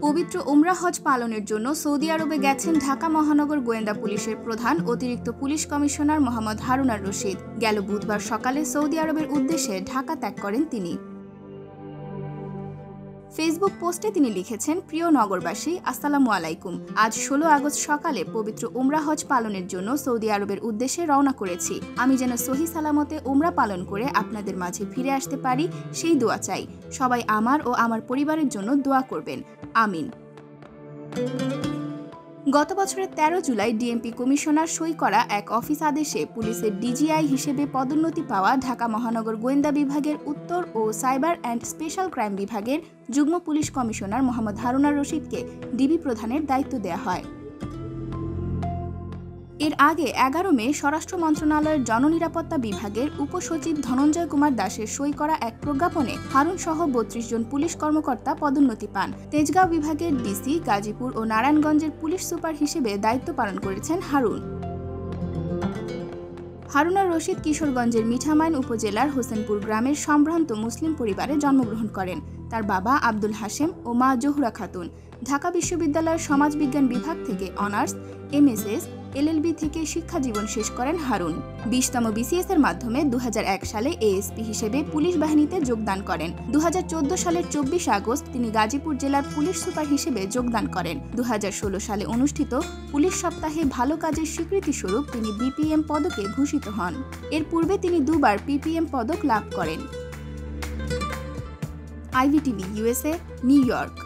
পবিত্র উমরা হজ পালনের জন্য সৌদি আরবে গেছেন ঢাকা মহানগর গোয়েন্দা পুলিশের প্রধান অতিরিক্ত পুলিশ কমিশনার মোহাম্মদ হারুনার রশিদ। গেল বুধবার সকালে সৌদি আরবের উদ্দেশ্যে ঢাকা ত্যাগ করেন তিনি। ফেসবুক পোস্টে তিনি লিখেছেন, প্রিয় নগরবাসী, আসসালামু আলাইকুম। আজ ষোলো আগস্ট সকালে পবিত্র উমরা হজ পালনের জন্য সৌদি আরবের উদ্দেশ্যে রওনা করেছি। আমি যেন সহি সালামতে উমরা পালন করে আপনাদের মাঝে ফিরে আসতে পারি, সেই দোয়া চাই। সবাই আমার ও আমার পরিবারের জন্য দোয়া করবেন। আমিন। গত বছরের তেরো জুলাই ডিএমপি কমিশনার সই করা এক অফিস আদেশে পুলিশের ডিজিআই হিসেবে পদোন্নতি পাওয়া ঢাকা মহানগর গোয়েন্দা বিভাগের উত্তর ও সাইবার অ্যান্ড স্পেশাল ক্রাইম বিভাগের যুগ্ম পুলিশ কমিশনার মোহাম্মদ হারুনা রশিদকে ডিবি প্রধানের দায়িত্ব দেওয়া হয়। এর আগে এগারো মে স্বরাষ্ট্র মন্ত্রণালয়ের জননিরাপত্তা বিভাগের উপসচিব ধনঞ্জয় কুমার দাসের সই করা এক প্রজ্ঞাপনে হারুন সহ বত্রিশ জন পুলিশ কর্মকর্তা পদোন্নতি পান। তেজগাঁও বিভাগের ডিসি, গাজীপুর ও নারায়ণগঞ্জের পুলিশ সুপার হিসেবে দায়িত্ব পালন করেছেন হারুন। হারুনার রশিদ কিশোরগঞ্জের মিঠামাইন উপজেলার হোসেনপুর গ্রামের সম্ভ্রান্ত মুসলিম পরিবারে জন্মগ্রহণ করেন। তার বাবা আব্দুল হাশেম ও মা জহুরা খাতুন। ঢাকা বিশ্ববিদ্যালয়ের সমাজবিজ্ঞান বিভাগ থেকে অনার্স, এমএসএস, এলএলবি থেকে শিক্ষা জীবন শেষ করেন হারুন। বিশতম বিসিএস এর মাধ্যমে দু হাজার এক সালে এএসপি হিসেবে পুলিশ বাহিনীতে যোগদান করেন। দু হাজার চোদ্দ সালের চব্বিশ আগস্ট তিনি গাজীপুর জেলার পুলিশ সুপার হিসেবে যোগদান করেন। দু হাজার ষোলো সালে অনুষ্ঠিত পুলিশ সপ্তাহে ভালো কাজের স্বীকৃতিস্বরূপ তিনি বিপিএম পদকে ভূষিত হন। এর পূর্বে তিনি দুবার পিপিএম পদক লাভ করেন। IVTV, USA, New York.